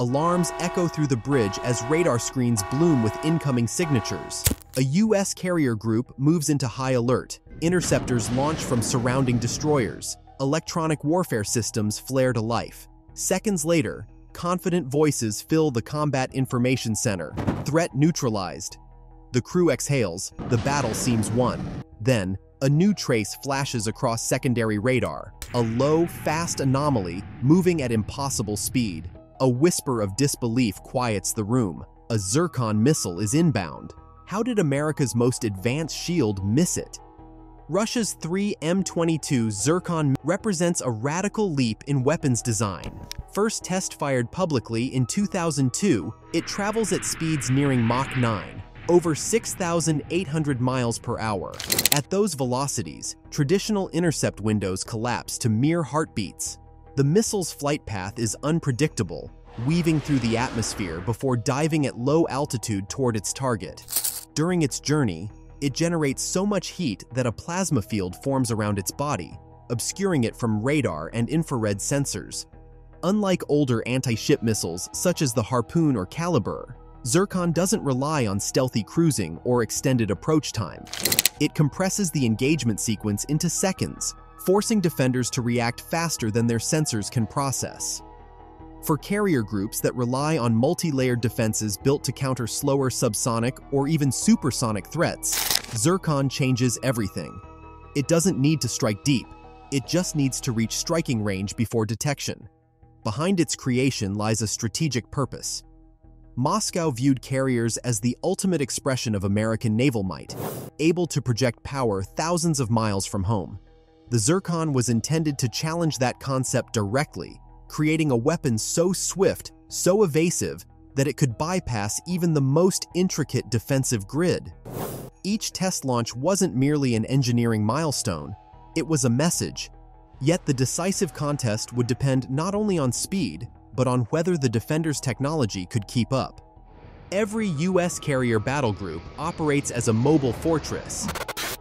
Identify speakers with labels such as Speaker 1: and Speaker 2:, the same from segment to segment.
Speaker 1: Alarms echo through the bridge as radar screens bloom with incoming signatures. A U.S. carrier group moves into high alert. Interceptors launch from surrounding destroyers. Electronic warfare systems flare to life. Seconds later, confident voices fill the Combat Information Center. Threat neutralized. The crew exhales, the battle seems won. Then, a new trace flashes across secondary radar, a low, fast anomaly moving at impossible speed. A whisper of disbelief quiets the room. A Zircon missile is inbound. How did America's most advanced shield miss it? Russia's 3M22 Zircon represents a radical leap in weapons design. First test fired publicly in 2002, it travels at speeds nearing Mach 9, over 6,800 miles per hour. At those velocities, traditional intercept windows collapse to mere heartbeats. The missile's flight path is unpredictable, weaving through the atmosphere before diving at low altitude toward its target. During its journey, it generates so much heat that a plasma field forms around its body, obscuring it from radar and infrared sensors. Unlike older anti-ship missiles such as the Harpoon or Kalibr, Zircon doesn't rely on stealthy cruising or extended approach time. It compresses the engagement sequence into seconds, forcing defenders to react faster than their sensors can process. For carrier groups that rely on multi-layered defenses built to counter slower subsonic or even supersonic threats, Zircon changes everything. It doesn't need to strike deep, it just needs to reach striking range before detection. Behind its creation lies a strategic purpose. Moscow viewed carriers as the ultimate expression of American naval might, able to project power thousands of miles from home. The Zircon was intended to challenge that concept directly creating a weapon so swift, so evasive, that it could bypass even the most intricate defensive grid. Each test launch wasn't merely an engineering milestone, it was a message. Yet the decisive contest would depend not only on speed, but on whether the defender's technology could keep up. Every U.S. carrier battle group operates as a mobile fortress.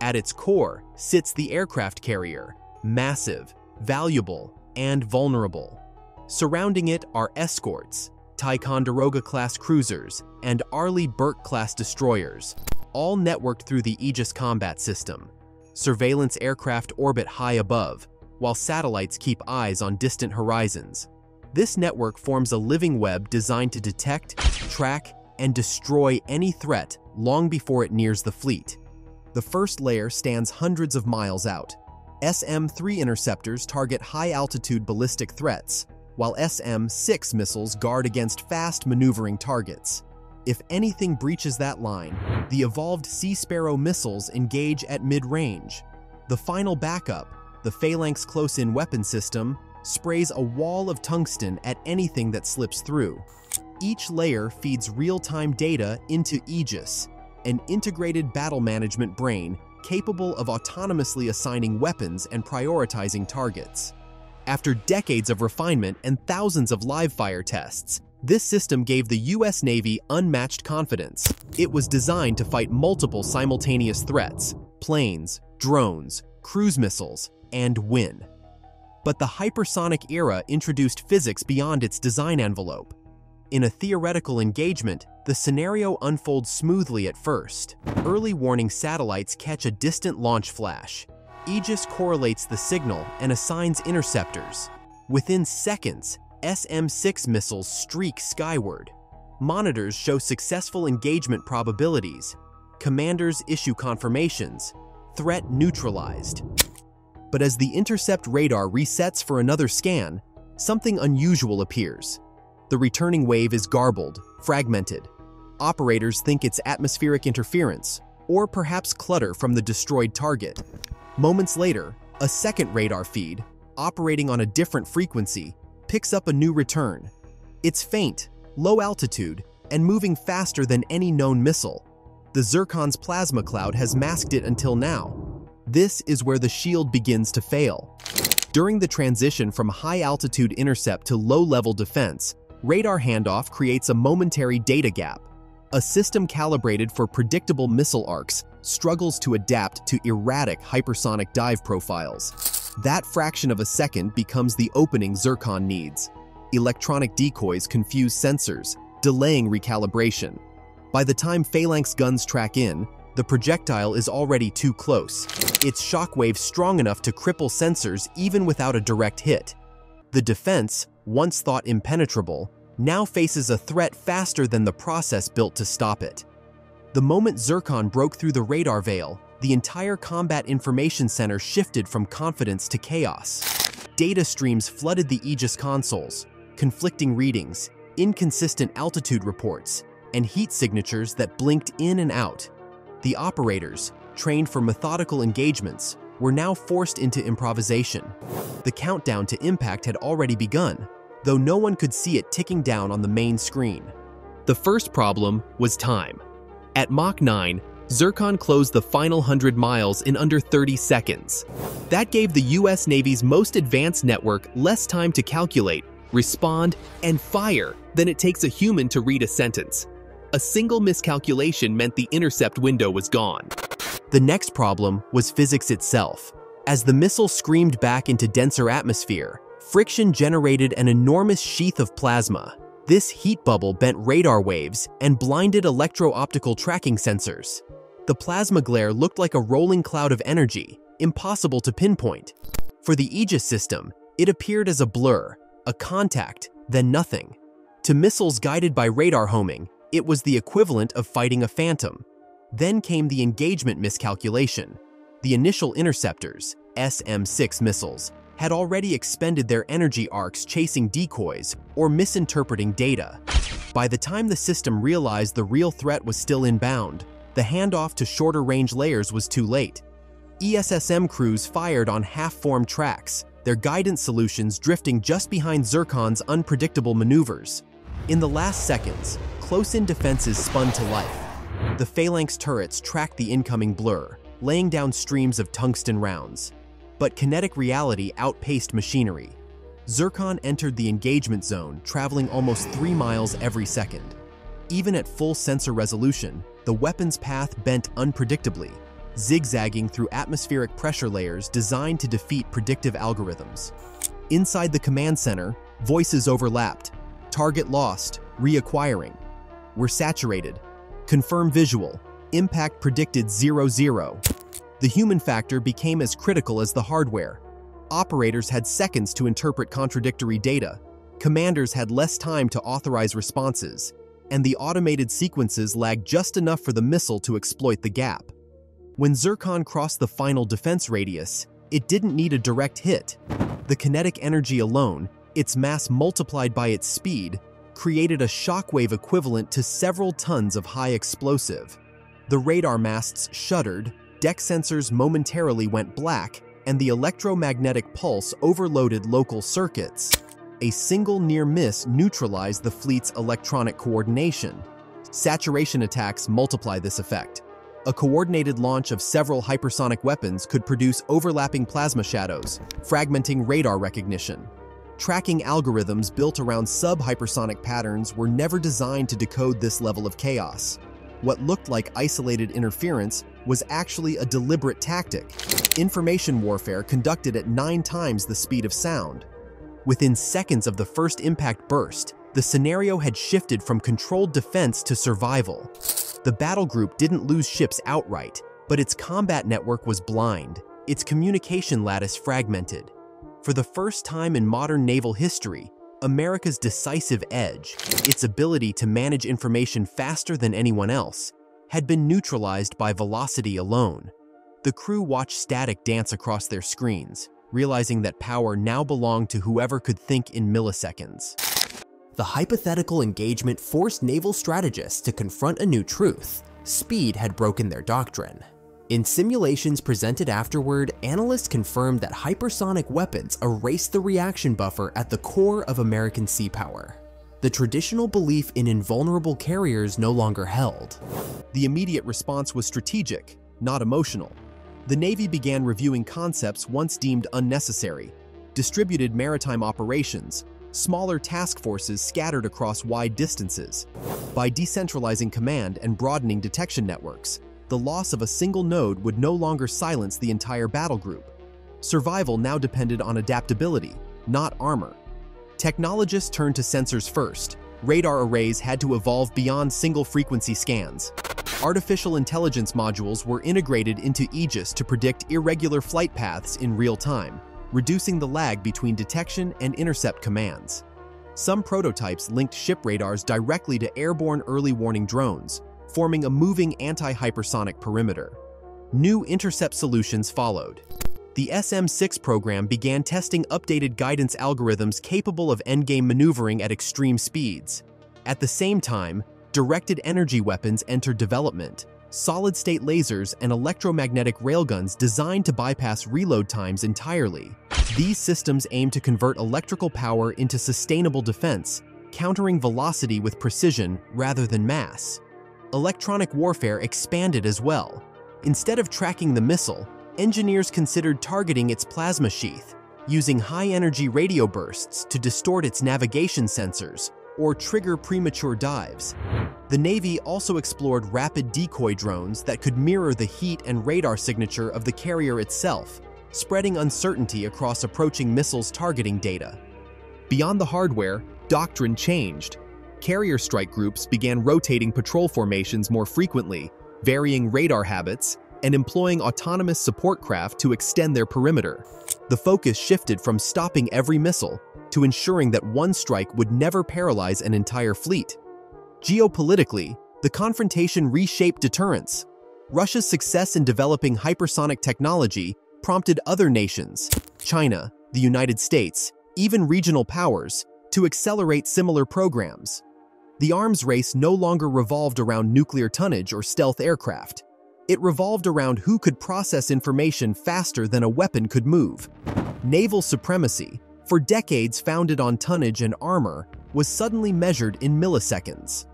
Speaker 1: At its core sits the aircraft carrier, massive, valuable, and vulnerable. Surrounding it are escorts, Ticonderoga-class cruisers, and Arleigh Burke-class destroyers, all networked through the Aegis combat system. Surveillance aircraft orbit high above, while satellites keep eyes on distant horizons. This network forms a living web designed to detect, track, and destroy any threat long before it nears the fleet. The first layer stands hundreds of miles out. SM-3 interceptors target high-altitude ballistic threats, while SM-6 missiles guard against fast maneuvering targets. If anything breaches that line, the evolved Sea Sparrow missiles engage at mid-range. The final backup, the Phalanx close-in weapon system, sprays a wall of tungsten at anything that slips through. Each layer feeds real-time data into Aegis, an integrated battle management brain capable of autonomously assigning weapons and prioritizing targets. After decades of refinement and thousands of live fire tests, this system gave the US Navy unmatched confidence. It was designed to fight multiple simultaneous threats, planes, drones, cruise missiles, and win. But the hypersonic era introduced physics beyond its design envelope. In a theoretical engagement, the scenario unfolds smoothly at first. Early warning satellites catch a distant launch flash, Aegis correlates the signal and assigns interceptors. Within seconds, SM-6 missiles streak skyward. Monitors show successful engagement probabilities. Commanders issue confirmations. Threat neutralized. But as the intercept radar resets for another scan, something unusual appears. The returning wave is garbled, fragmented. Operators think it's atmospheric interference, or perhaps clutter from the destroyed target. Moments later, a second radar feed, operating on a different frequency, picks up a new return. It's faint, low altitude, and moving faster than any known missile. The Zircon's plasma cloud has masked it until now. This is where the shield begins to fail. During the transition from high-altitude intercept to low-level defense, radar handoff creates a momentary data gap. A system calibrated for predictable missile arcs struggles to adapt to erratic hypersonic dive profiles. That fraction of a second becomes the opening Zircon needs. electronic decoys confuse sensors, delaying recalibration. By the time Phalanx guns track in, the projectile is already too close. Its shockwave strong enough to cripple sensors even without a direct hit. The defense, once thought impenetrable, now faces a threat faster than the process built to stop it. The moment Zircon broke through the radar veil, the entire Combat Information Center shifted from confidence to chaos. Data streams flooded the Aegis consoles, conflicting readings, inconsistent altitude reports, and heat signatures that blinked in and out. The operators, trained for methodical engagements, were now forced into improvisation. The countdown to impact had already begun, though no one could see it ticking down on the main screen. The first problem was time. At Mach 9, Zircon closed the final 100 miles in under 30 seconds. That gave the US Navy's most advanced network less time to calculate, respond, and fire than it takes a human to read a sentence. A single miscalculation meant the intercept window was gone. The next problem was physics itself. As the missile screamed back into denser atmosphere, friction generated an enormous sheath of plasma. This heat bubble bent radar waves and blinded electro-optical tracking sensors. The plasma glare looked like a rolling cloud of energy, impossible to pinpoint. For the Aegis system, it appeared as a blur, a contact, then nothing. To missiles guided by radar homing, it was the equivalent of fighting a phantom. Then came the engagement miscalculation. The initial interceptors, SM-6 missiles, had already expended their energy arcs chasing decoys or misinterpreting data. By the time the system realized the real threat was still inbound, the handoff to shorter-range layers was too late. ESSM crews fired on half-formed tracks, their guidance solutions drifting just behind Zircon's unpredictable maneuvers. In the last seconds, close-in defenses spun to life. The Phalanx turrets tracked the incoming blur, laying down streams of tungsten rounds. But kinetic reality outpaced machinery. Zircon entered the engagement zone, traveling almost three miles every second. Even at full sensor resolution, the weapon's path bent unpredictably, zigzagging through atmospheric pressure layers designed to defeat predictive algorithms. Inside the command center, voices overlapped. Target lost, reacquiring. We're saturated. Confirm visual. Impact predicted 0-0. The human factor became as critical as the hardware. Operators had seconds to interpret contradictory data. Commanders had less time to authorize responses, and the automated sequences lagged just enough for the missile to exploit the gap. When Zircon crossed the final defense radius, it didn't need a direct hit. The kinetic energy alone, its mass multiplied by its speed, created a shockwave equivalent to several tons of high explosive. The radar masts shuddered, deck sensors momentarily went black, and the electromagnetic pulse overloaded local circuits. A single near miss neutralized the fleet's electronic coordination. Saturation attacks multiply this effect. A coordinated launch of several hypersonic weapons could produce overlapping plasma shadows, fragmenting radar recognition. Tracking algorithms built around sub-hypersonic patterns were never designed to decode this level of chaos. What looked like isolated interference was actually a deliberate tactic, information warfare conducted at nine times the speed of sound. Within seconds of the first impact burst, the scenario had shifted from controlled defense to survival. The battle group didn't lose ships outright, but its combat network was blind, its communication lattice fragmented. For the first time in modern naval history, America's decisive edge, its ability to manage information faster than anyone else, had been neutralized by velocity alone. The crew watched static dance across their screens, realizing that power now belonged to whoever could think in milliseconds.
Speaker 2: The hypothetical engagement forced naval strategists to confront a new truth. Speed had broken their doctrine. In simulations presented afterward, analysts confirmed that hypersonic weapons erased the reaction buffer at the core of American sea power. The traditional belief in invulnerable carriers no longer held.
Speaker 1: The immediate response was strategic, not emotional. The Navy began reviewing concepts once deemed unnecessary, distributed maritime operations, smaller task forces scattered across wide distances. By decentralizing command and broadening detection networks, the loss of a single node would no longer silence the entire battle group. Survival now depended on adaptability, not armor. Technologists turned to sensors first. Radar arrays had to evolve beyond single-frequency scans. Artificial intelligence modules were integrated into Aegis to predict irregular flight paths in real time, reducing the lag between detection and intercept commands. Some prototypes linked ship radars directly to airborne early warning drones, forming a moving anti-hypersonic perimeter. New intercept solutions followed. The SM-6 program began testing updated guidance algorithms capable of endgame maneuvering at extreme speeds. At the same time, directed energy weapons entered development, solid-state lasers and electromagnetic railguns designed to bypass reload times entirely. These systems aim to convert electrical power into sustainable defense, countering velocity with precision rather than mass. Electronic warfare expanded as well. Instead of tracking the missile, engineers considered targeting its plasma sheath, using high-energy radio bursts to distort its navigation sensors or trigger premature dives. The Navy also explored rapid decoy drones that could mirror the heat and radar signature of the carrier itself, spreading uncertainty across approaching missiles' targeting data. Beyond the hardware, doctrine changed. Carrier strike groups began rotating patrol formations more frequently, varying radar habits, and employing autonomous support craft to extend their perimeter. The focus shifted from stopping every missile to ensuring that one strike would never paralyze an entire fleet. Geopolitically, the confrontation reshaped deterrence. Russia's success in developing hypersonic technology prompted other nations, China, the United States, even regional powers, to accelerate similar programs. The arms race no longer revolved around nuclear tonnage or stealth aircraft. It revolved around who could process information faster than a weapon could move. Naval supremacy, for decades founded on tonnage and armor, was suddenly measured in milliseconds.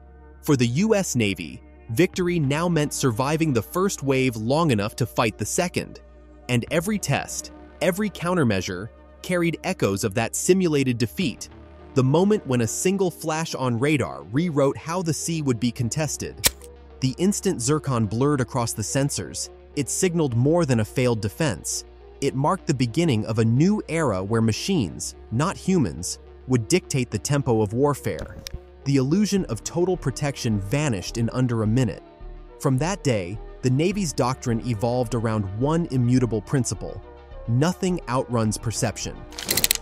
Speaker 1: For the US Navy, victory now meant surviving the first wave long enough to fight the second. And every test, every countermeasure, carried echoes of that simulated defeat, the moment when a single flash on radar rewrote how the sea would be contested. The instant Zircon blurred across the sensors, it signaled more than a failed defense. It marked the beginning of a new era where machines, not humans, would dictate the tempo of warfare. The illusion of total protection vanished in under a minute. From that day, the Navy's doctrine evolved around one immutable principle. Nothing outruns perception.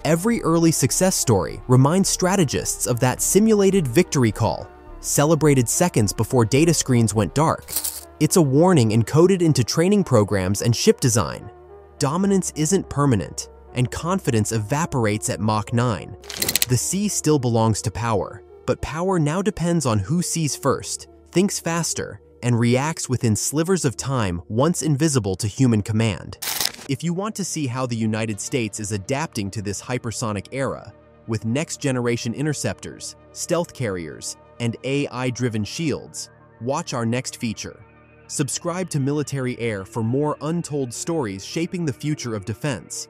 Speaker 1: Every early success story reminds strategists of that simulated victory call celebrated seconds before data screens went dark. It's a warning encoded into training programs and ship design. Dominance isn't permanent, and confidence evaporates at Mach 9. The sea still belongs to power, but power now depends on who sees first, thinks faster, and reacts within slivers of time once invisible to human command. If you want to see how the United States is adapting to this hypersonic era, with next-generation interceptors, stealth carriers, and AI-driven shields, watch our next feature. Subscribe to Military Air for more untold stories shaping the future of defense.